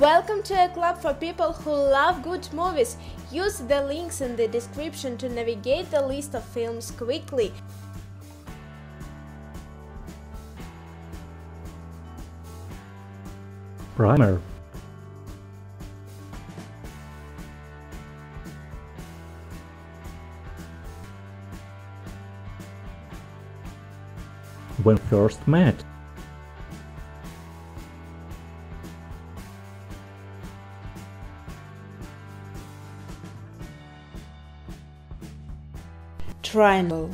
Welcome to a club for people who love good movies. Use the links in the description to navigate the list of films quickly. Primer When first met Triangle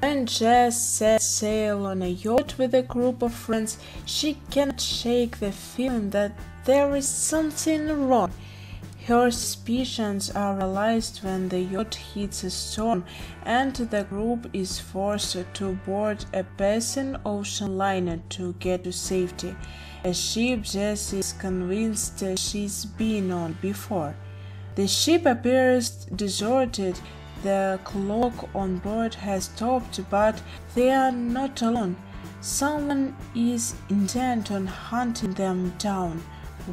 when Jess sets sail on a yacht with a group of friends, she cannot shake the feeling that there is something wrong. Her suspicions are realized when the yacht hits a storm and the group is forced to board a passing ocean liner to get to safety, a ship Jess is convinced she's been on before. The ship appears deserted the clock on board has stopped, but they are not alone. Someone is intent on hunting them down,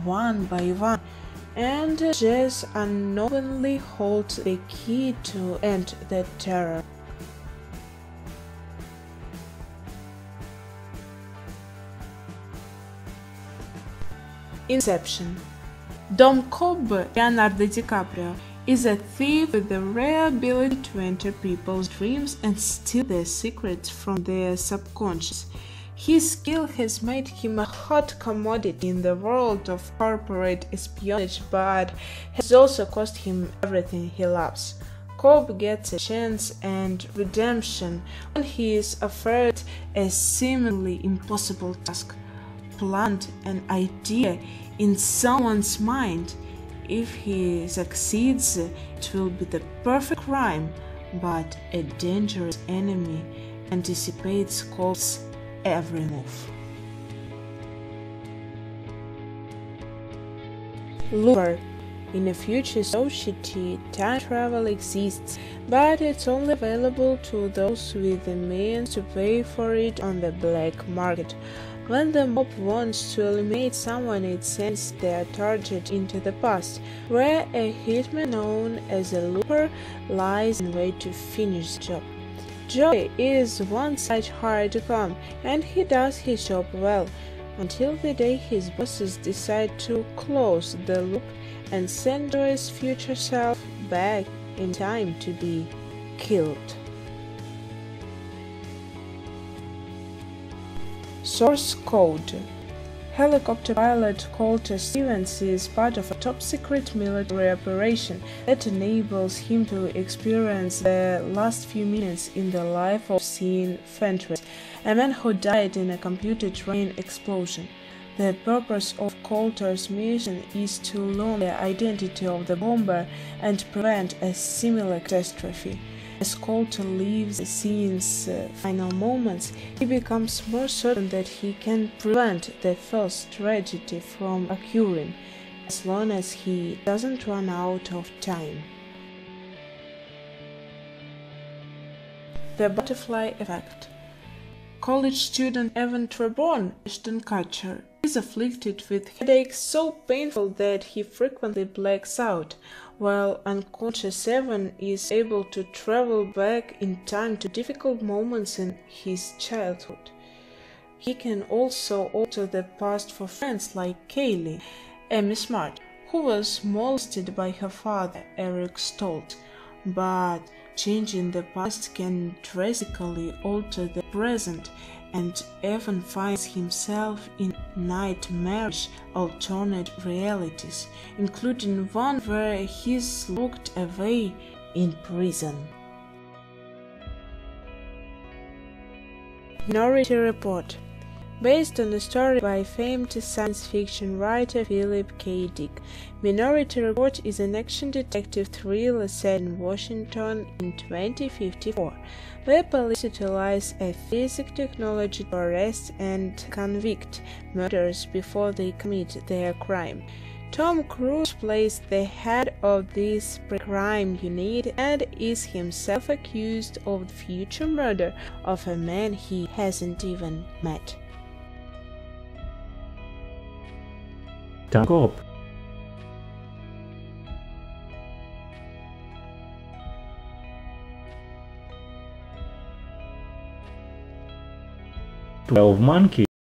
one by one, and Jess unknowingly holds the key to end the terror. Inception Dom Cobb, Leonardo DiCaprio, is a thief with the rare ability to enter people's dreams and steal their secrets from their subconscious. His skill has made him a hot commodity in the world of corporate espionage, but has also cost him everything he loves. Cobb gets a chance and redemption when he is offered a seemingly impossible task. Plant an idea in someone's mind if he succeeds, it will be the perfect crime, but a dangerous enemy anticipates Cobb's every move. Looper in a future society, time travel exists, but it's only available to those with the means to pay for it on the black market. When the mob wants to eliminate someone, it sends their target into the past, where a hitman known as a looper lies in wait to finish the job. Joey is one such hard to come, and he does his job well, until the day his bosses decide to close the loop and send Joey's future self back in time to be killed. Source Code Helicopter pilot Colter Stevens is part of a top secret military operation that enables him to experience the last few minutes in the life of Sean Fentress, a man who died in a computer train explosion. The purpose of Colter's mission is to learn the identity of the bomber and prevent a similar catastrophe. As Colter leaves Sean's uh, final moments, he becomes more certain that he can prevent the first tragedy from occurring, as long as he doesn't run out of time. The Butterfly Effect College student Evan Treborn, Ashton Kutcher, is afflicted with headaches so painful that he frequently blacks out, while unconscious Evan is able to travel back in time to difficult moments in his childhood. He can also alter the past for friends like Kayleigh, Amy Smart, who was molested by her father, Eric Stoltz, but changing the past can drastically alter the present and Evan finds himself in nightmarish alternate realities, including one where he's locked away in prison. Minority Report Based on a story by famed science fiction writer Philip K. Dick, Minority Report is an action detective thriller set in Washington in 2054, where police utilize a physics technology to arrest and convict murderers before they commit their crime. Tom Cruise plays the head of this crime unit and is himself accused of the future murder of a man he hasn't even met. Twelve Monkeys.